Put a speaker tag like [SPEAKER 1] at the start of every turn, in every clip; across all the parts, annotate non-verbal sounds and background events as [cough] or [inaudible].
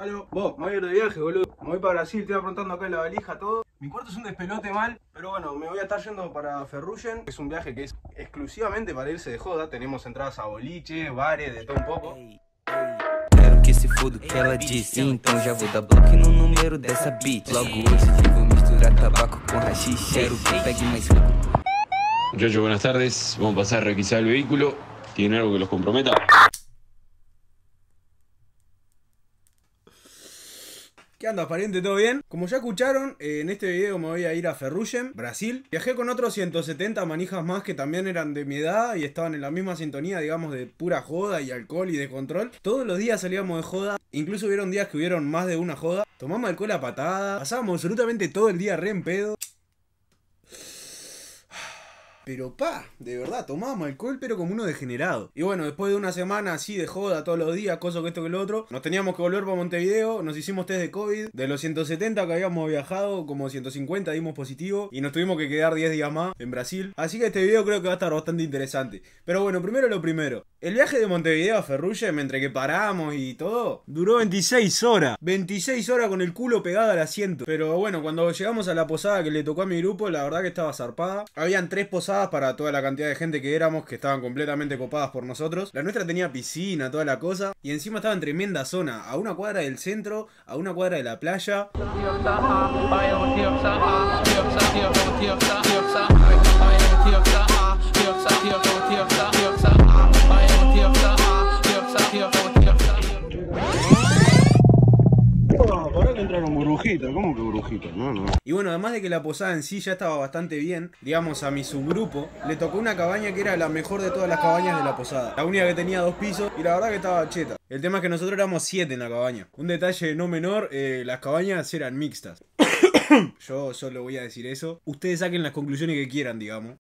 [SPEAKER 1] Aló, vos, me voy a ir de viaje, boludo. Me voy para Brasil, estoy aprontando acá en la valija, todo. Mi cuarto es un despelote mal, pero bueno, me voy a estar yendo para Ferrugem. Es un viaje que es exclusivamente para irse de joda. Tenemos entradas a boliches, bares, de todo un poco.
[SPEAKER 2] Quero que se foda o que ela disse Então já vou dar bloco no número dessa beat Logo hoje vou misturar tabaco com rachixe Quero que pegue mais rico
[SPEAKER 3] Muchachos, buenas tardes. Vamos a pasar a requisar el vehículo. ¿Tienen algo que los comprometa?
[SPEAKER 1] ¿Qué onda, pariente? ¿Todo bien? Como ya escucharon, eh, en este video me voy a ir a Ferrugem, Brasil. Viajé con otros 170 manijas más que también eran de mi edad y estaban en la misma sintonía, digamos, de pura joda y alcohol y de control. Todos los días salíamos de joda, incluso hubieron días que hubieron más de una joda. Tomamos alcohol a patada, pasábamos absolutamente todo el día re en pedo. Pero pa, de verdad, tomábamos alcohol pero como uno degenerado. Y bueno, después de una semana así de joda todos los días, cosa que esto que lo otro, nos teníamos que volver para Montevideo, nos hicimos test de COVID. De los 170 que habíamos viajado, como 150 dimos positivo y nos tuvimos que quedar 10 días más en Brasil. Así que este video creo que va a estar bastante interesante. Pero bueno, primero lo primero. El viaje de Montevideo a Ferrugem, entre que paramos y todo, duró 26 horas. 26 horas con el culo pegado al asiento. Pero bueno, cuando llegamos a la posada que le tocó a mi grupo, la verdad que estaba zarpada. Habían tres posadas para toda la cantidad de gente que éramos, que estaban completamente copadas por nosotros. La nuestra tenía piscina, toda la cosa. Y encima estaba en tremenda zona, a una cuadra del centro, a una cuadra de la playa.
[SPEAKER 4] ¿cómo
[SPEAKER 1] Y bueno, además de que la posada en sí ya estaba bastante bien, digamos a mi subgrupo, le tocó una cabaña que era la mejor de todas las cabañas de la posada. La única que tenía dos pisos y la verdad que estaba cheta. El tema es que nosotros éramos siete en la cabaña. Un detalle no menor, eh, las cabañas eran mixtas. [coughs] Yo solo voy a decir eso. Ustedes saquen las conclusiones que quieran, digamos.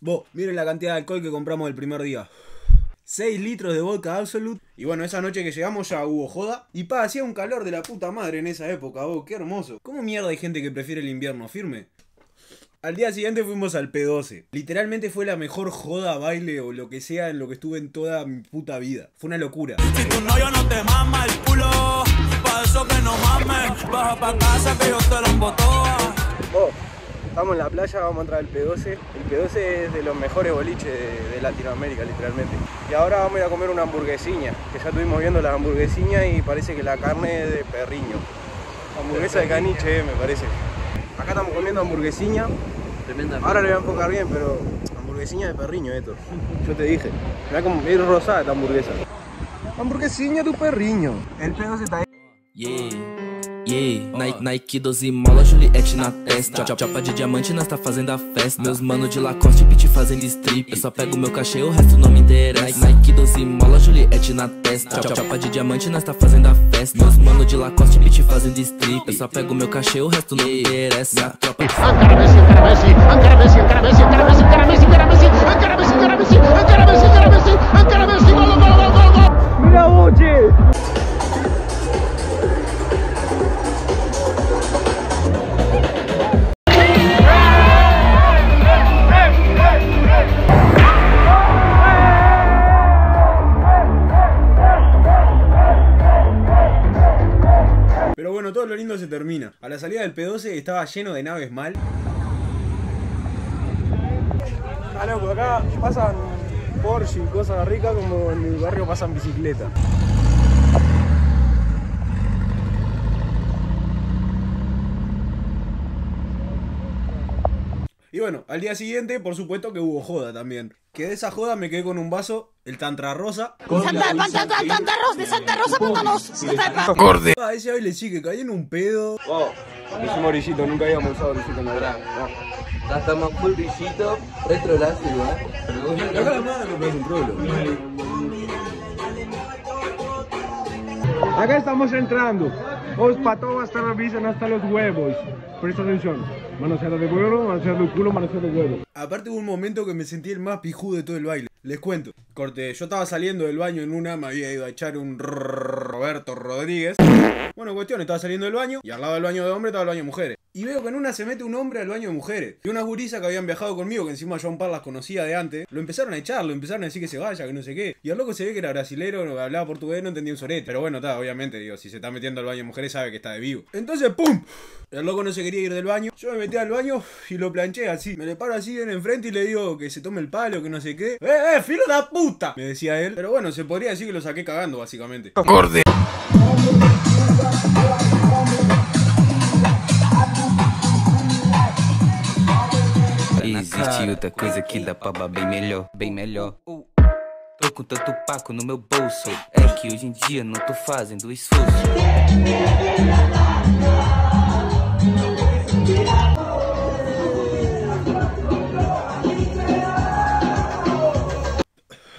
[SPEAKER 1] Vos, miren la cantidad de alcohol que compramos el primer día. 6 litros de vodka Absolute. Y bueno, esa noche que llegamos ya hubo joda. Y pa, hacía un calor de la puta madre en esa época, vos, qué hermoso. ¿Cómo mierda hay gente que prefiere el invierno firme? Al día siguiente fuimos al P12. Literalmente fue la mejor joda, baile o lo que sea en lo que estuve en toda mi puta vida. Fue una locura.
[SPEAKER 5] Si tu novio no te mama el culo, pa' eso que no mames. Baja pa' casa que yo te lo embotoa.
[SPEAKER 1] Oh, estamos en la playa, vamos a entrar al P12. El P12 es de los mejores boliches de, de Latinoamérica, literalmente. Y ahora vamos a ir a comer una hamburguesiña, que ya estuvimos viendo la hamburguesiña y parece que la carne es de perriño. Hamburguesa de caniche, me parece. Acá estamos comiendo hamburguesiña. Ahora le voy a enfocar bien, pero hamburguesiña de perriño esto. [laughs] Yo te dije. Mira como es rosada esta hamburguesa. Hamburguesiña de perriño. El P12 está ahí.
[SPEAKER 2] Yeah, yeah Nike, Nike 12 mola, Juliette na testa. Chop, Chopa de diamante, nós tá fazendo a festa. Meus mano de Lacoste, beat fazendo strip. Eu só pego meu cachê, o resto não me interessa. Nike 12 mola, Juliette na testa. Chop, Chopa de diamante, nós tá fazendo a festa. Meus mano de Lacoste, beat fazendo strip. Eu só pego meu cachê, o resto não me interessa. Minha tropa
[SPEAKER 6] Ankara Messi, Ankara Messi, Ankara Messi, Ankara Messi,
[SPEAKER 1] Pero bueno, todo lo lindo se termina. A la salida del P12 estaba lleno de naves mal. Ah, loco, acá pasan Porsche y cosas ricas como en mi barrio pasan bicicleta. Y bueno, al día siguiente, por supuesto que hubo joda también. Que de esa joda me quedé con un vaso, el Tantra Rosa.
[SPEAKER 6] Santa, Santa, Santa Rosa, de Santa Rosa, pónganos.
[SPEAKER 1] Ah, ese hoy le sigue, caí en un pedo. Oh, es un orillito, nunca habíamos usado orillito en la verdad.
[SPEAKER 7] Ya estamos full brillito, retro láser, ¿eh?
[SPEAKER 1] Acá la pero es un trolo.
[SPEAKER 4] Acá estamos entrando. Os pato hasta la vista, hasta los huevos. Presta atención. Manoseado de huevo, manoseado de culo, manoseado de huevo.
[SPEAKER 1] Aparte hubo un momento que me sentí el más pijudo de todo el baile. Les cuento. Corte, yo estaba saliendo del baño en una, me había ido a echar un Roberto Rodríguez. Bueno, cuestión, estaba saliendo del baño y al lado del baño de hombres estaba el baño de mujeres. Y veo que en una se mete un hombre al baño de mujeres. Y unas gurisas que habían viajado conmigo, que encima John Parr las conocía de antes, lo empezaron a echar, lo empezaron a decir que se vaya, que no sé qué. Y al loco se ve que era brasilero, hablaba portugués, no entendía un sorete. Pero bueno, está, obviamente, digo, si se está metiendo al baño de mujeres sabe que está de vivo. Entonces, ¡pum! El loco no se quería ir del baño. Yo me metí al baño y lo planché así. Me le paro así en enfrente y le digo que se tome el palo, que no sé qué. ¡Eh, eh, filo de puta! Me decía él. Pero bueno, se podría decir que lo saqué cagando, básicamente.
[SPEAKER 8] Existe outra coisa que dá pra babar bem melhor, bem melhor. Tô com tanto paco no meu bolso. É que hoje em dia não tô fazendo esforço.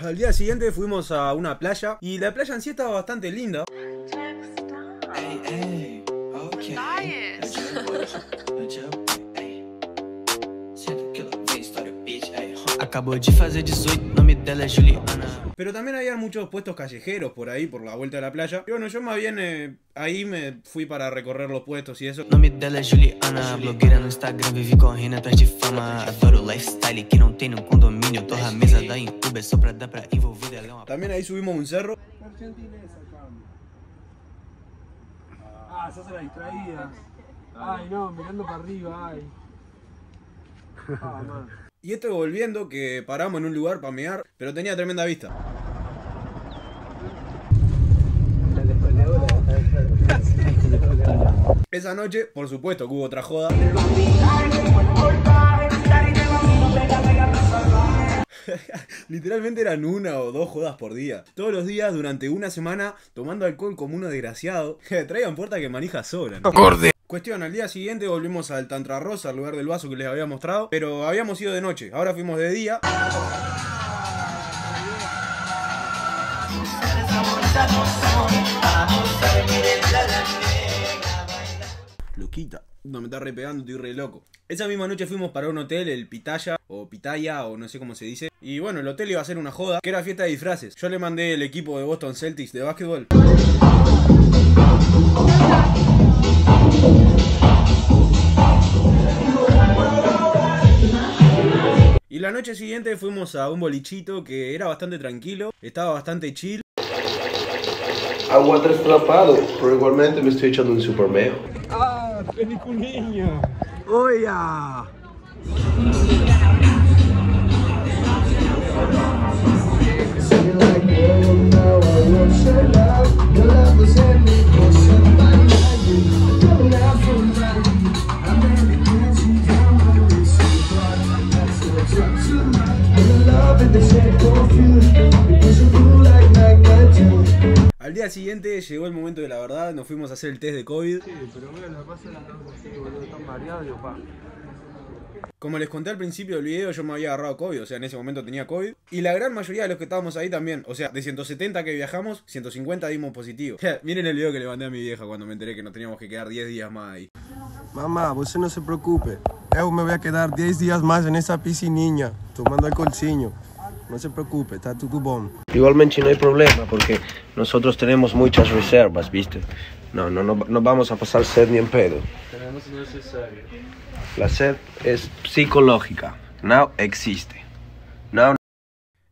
[SPEAKER 1] Al día siguiente fuimos a una playa y la playa en sí estaba bastante linda.
[SPEAKER 8] Acabou de fazer 18, nome dela é Juliana.
[SPEAKER 1] Pero también había muchos puestos callejeros por ahí, por la vuelta de la playa. Y bueno, yo más bien eh, ahí me fui para recorrer los puestos y eso.
[SPEAKER 8] Nome dela é Juliana, blogueira no Instagram, vive correndo atrás de fama. Adoro o lifestyle que não tem no condomínio. Torra a mesa da Uber só pra dar pra envolvida.
[SPEAKER 1] También ahí subimos un cerro.
[SPEAKER 4] Ah, se hace la distraída. Ay, no, mirando para arriba, ay. Ah, man.
[SPEAKER 1] Y estoy volviendo que paramos en un lugar para mear, pero tenía tremenda vista. Esa noche, por supuesto hubo otra joda. [laughs] Literalmente eran una o dos jodas por día. Todos los días durante una semana tomando alcohol como uno desgraciado. [laughs] Traigan puerta que manija sobran. Cuestión, al día siguiente volvimos al Tantra Rosa, al lugar del vaso que les había mostrado, pero habíamos ido de noche, ahora fuimos de día. Loquita, no me está re pegando, estoy re loco. Esa misma noche fuimos para un hotel, el Pitaya, o Pitaya, o no sé cómo se dice. Y bueno, el hotel iba a ser una joda, que era fiesta de disfraces. Yo le mandé el equipo de Boston Celtics de básquetbol. Noche siguiente fuimos a un bolichito que era bastante tranquilo, estaba bastante chill.
[SPEAKER 9] Agua tres flapado, pero igualmente me estoy echando un super meo.
[SPEAKER 4] Ah, peliculinha.
[SPEAKER 1] ¡Oya! Nos fuimos a hacer el test de COVID.
[SPEAKER 4] Sí, pero mira, la pasa la así, boludo, están mareados y yo, pa.
[SPEAKER 1] Como les conté al principio del video, yo me había agarrado COVID, o sea, en ese momento tenía COVID. Y la gran mayoría de los que estábamos ahí también, o sea, de 170 que viajamos, 150 dimos positivo. [laughs] Miren el video que le mandé a mi vieja cuando me enteré que nos teníamos que quedar 10 días más ahí.
[SPEAKER 4] Mamá, você no se preocupe. Eu me voy a quedar 10 días más en esa piscininha, tomando alcoholcinho. No se preocupe, está todo bom.
[SPEAKER 9] Igualmente no hay problema porque nosotros tenemos muchas reservas, ¿viste? No, no, no, no vamos a pasar sed ni en pedo.
[SPEAKER 7] Tenemos necesario.
[SPEAKER 9] La sed es psicológica, no existe. No,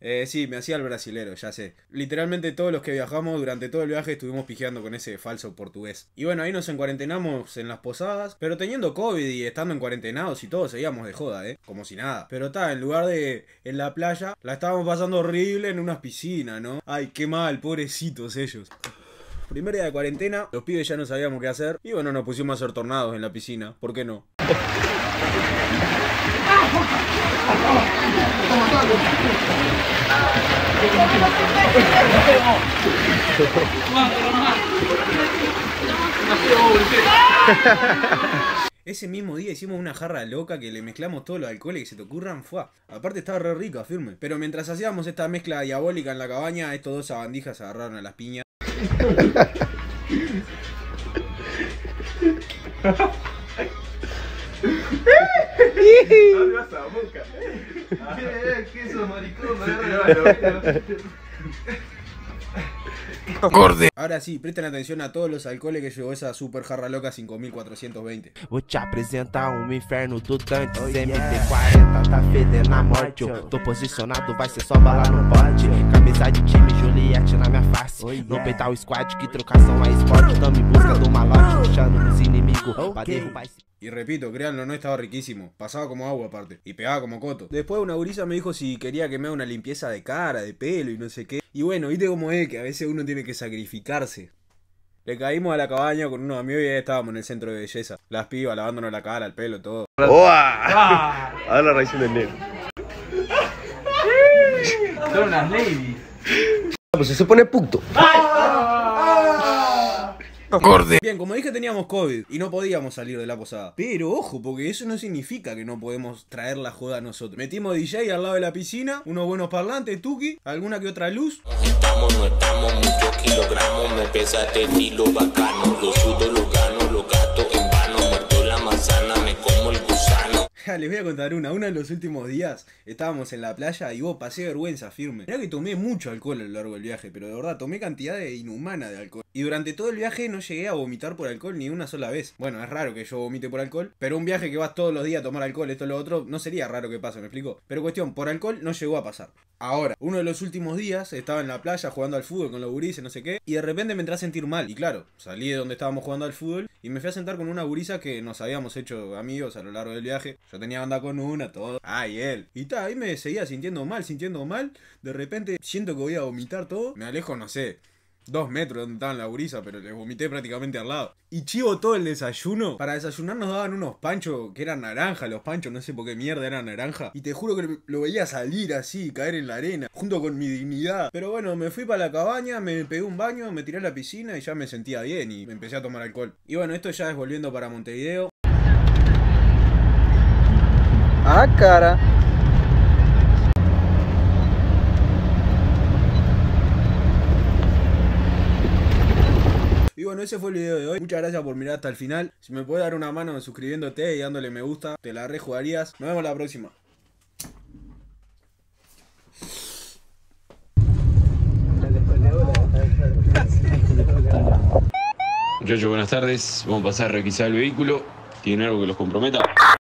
[SPEAKER 1] Eh, sí, me hacía el brasilero, ya sé. Literalmente todos los que viajamos durante todo el viaje estuvimos pijeando con ese falso portugués. Y bueno, ahí nos encuarentenamos en las posadas, pero teniendo COVID y estando en cuarentenados y todo, seguíamos de joda, ¿eh? Como si nada. Pero está, en lugar de en la playa, la estábamos pasando horrible en unas piscinas, ¿no? Ay, qué mal, pobrecitos ellos. Primer día de cuarentena, los pibes ya no sabíamos qué hacer. Y bueno, nos pusimos a hacer tornados en la piscina. ¿Por qué no? [laughs] Ese mismo día hicimos una jarra loca que le mezclamos todos los alcoholes que se te ocurran. Fue. Aparte estaba re rica, firme. Pero mientras hacíamos esta mezcla diabólica en la cabaña, estos dos sabandijas se agarraron a las piñas. [laughs] [laughs] Ahora sí, presten atención a todos los alcoholes que llevó esa super jarra loca 5420.
[SPEAKER 10] Vou te apresentar um inferno do Dante MT-40 tá fedendo a morte Eu tô posicionado, vai ser só bala no pote Camisa de time, Juliette na minha face No peitar o squad, que trocação é esporte Tamo em busca do malote, puxando os inimigos Pra derrubar esse
[SPEAKER 1] Y repito, créanlo, no estaba riquísimo. Pasaba como agua aparte. Y pegaba como coto. Después una gurisa me dijo si quería que me haga una limpieza de cara, de pelo y no sé qué. Y bueno, viste cómo es, que a veces uno tiene que sacrificarse. Le caímos a la cabaña con unos amigos y ahí estábamos en el centro de belleza. Las pibas lavándonos la cara, el pelo, todo.
[SPEAKER 9] A ver [laughs] la reacción del negro.
[SPEAKER 7] Son unas ladies.
[SPEAKER 9] Pues se pone puto.
[SPEAKER 1] Bien, como dije teníamos COVID y no podíamos salir de la posada. Pero ojo, porque eso no significa que no podemos traer la joda a nosotros. Metimos DJ al lado de la piscina, unos buenos parlantes, tuki, alguna que otra luz.
[SPEAKER 11] Estamos, no estamos muchos kilogramos, me pesa este estilo bacano. Lo sudo, lo gano,
[SPEAKER 1] Les voy a contar una. Uno de los últimos días estábamos en la playa y vos pasé vergüenza firme. Mirá que tomé mucho alcohol a lo largo del viaje, pero de verdad tomé cantidad de inhumana de alcohol. Y durante todo el viaje no llegué a vomitar por alcohol ni una sola vez. Bueno, es raro que yo vomite por alcohol, pero un viaje que vas todos los días a tomar alcohol, esto lo otro, no sería raro que pase, ¿me explico? Pero cuestión, por alcohol no llegó a pasar. Ahora, uno de los últimos días estaba en la playa jugando al fútbol con los gurises, no sé qué, y de repente me entré a sentir mal. Y claro, salí de donde estábamos jugando al fútbol y me fui a sentar con una gurisa que nos habíamos hecho amigos a lo largo del viaje. Yo tenía con una, todo. Ah, él. Y ta, ahí me seguía sintiendo mal, sintiendo mal. De repente siento que voy a vomitar todo. Me alejo, no sé, dos metros de donde estaban la gurisa, pero les vomité prácticamente al lado. Y chivo todo el desayuno. Para desayunar nos daban unos panchos que eran naranja, los panchos, no sé por qué mierda eran naranja. Y te juro que lo veía salir así, caer en la arena, junto con mi dignidad. Pero bueno, me fui para la cabaña, me pegué un baño, me tiré a la piscina y ya me sentía bien y me empecé a tomar alcohol. Y bueno, esto ya es volviendo para Montevideo.
[SPEAKER 7] Ah, cara.
[SPEAKER 1] Y bueno, ese fue el video de hoy. Muchas gracias por mirar hasta el final. Si me puedes dar una mano suscribiéndote y dándole me gusta, te la rejugarías. Nos vemos la próxima.
[SPEAKER 3] Muchachos, buenas tardes. Vamos a pasar a requisar el vehículo. ¿Tienen algo que los comprometa?